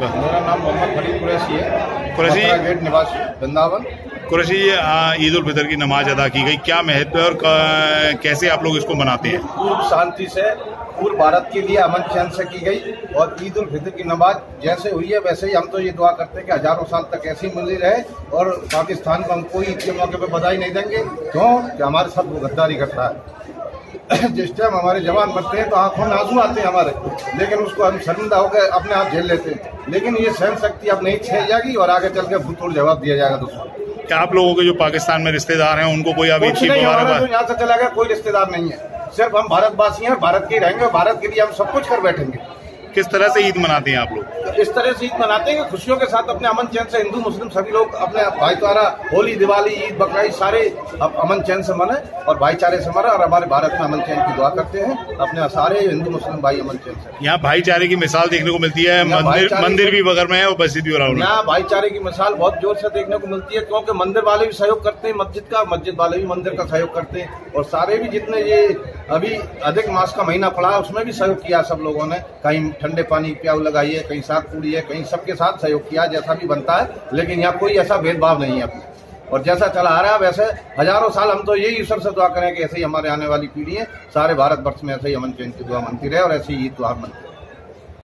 میرا نام محمد فرید قریشی ہے قریشی گیٹ نواز بنداون قریشی عید الفطر کی نماز ادا کی گئی. کیا مہت ہے اور کیسے آپ لوگ اس کو مناتے ہیں؟ خوب شانتی سے پور بھارت کے لیے امن چین سے کی گئی اور عید الفطر کی نماز جیسے ہوئی ہے ویسے ہی ہم تو یہ دعا کرتے ہیں کہ ہزاروں سال تک ایسی ملی رہے اور پاکستان کو ہم کوئی عید کے موقع پہ بدائی نہیں دیں گے. کیوں؟ کہ ہمارے سب وہ غداری کرتا ہے۔ جس ٹائم ہمارے جوان مرتے ہیں تو آنکھوں آنسو آتے ہیں ہمارے۔ لیکن اس کو ہم شرمندہ ہو کے اپنے ہاتھ جھیل لیتے ہیں۔ لیکن یہ سہن شکتی اب نہیں چھیل جائے گی اور آگے چل کے بھوت جواب دیا جائے گا دوستوں کیا آپ لوگوں کے جو پاکستان میں رشتہ دار ہیں ان کو کوئی ابھی تو مبارکباد یہاں سے چلا گیا کوئی رشتے دار نہیں ہے۔ صرف ہم بھارت واسی ہیں بھارت کے ہی رہیں گے بھارت کے لیے ہم سب کچھ کر بیٹھیں گے۔ کس طرح سے عید مناتے ہیں آپ لوگ؟ اس طرح سے عید مناتے ہیں کہ خوشیوں کے ساتھ اپنے امن چین سے ہندو مسلم سبھی لوگ اپنے بھائی چارہ ہولی دیوالی عید بقرعید سارے امن چین سے منائیں اور بھائی چارے سے منائیں اور ہمارے بھارت میں امن چین کی دعا کرتے ہیں۔ اپنے سارے ہندو مسلم بھائی امن چین سے۔ یہاں بھائی چارے کی مثال دیکھنے کو ملتی ہے۔ مندر بھی بغیر میں ہے اور مسجد بھی یہاں بھائی چارے کی مثال بہت زور سے دیکھنے کو ملتی ہے کیونکہ مندر والے بھی سہیوگ کرتے ہیں مسجد کا مسجد والے بھی مندر کا سہیوگ کرتے ہیں۔ اور سارے بھی جتنے یہ ابھی ادھک ماس کا مہینہ پڑا اس میں بھی سہیوگ کیا سب لوگوں نے۔ کہیں ٹھنڈے پانی پیاؤ لگائی ہے کہیں ساتھ پوڑی ہے، کہیں سب کے ساتھ سہیوگ کیا جیسا بھی بنتا ہے، لیکن یہاں کوئی ایسا بھید بھاؤ نہیں ہے اپنے اور جیسا چلا آ رہا ہے، ویسے ہزاروں سال ہم تو یہی ایشور سے دعا کریں کہ ایسے ہی ہمارے آنے والی پیڑھی ہے سارے بھارت برس میں ایسے ہی امن چین کی دعا منتی رہے اور ایسے ہی عید تہوار منتی رہے۔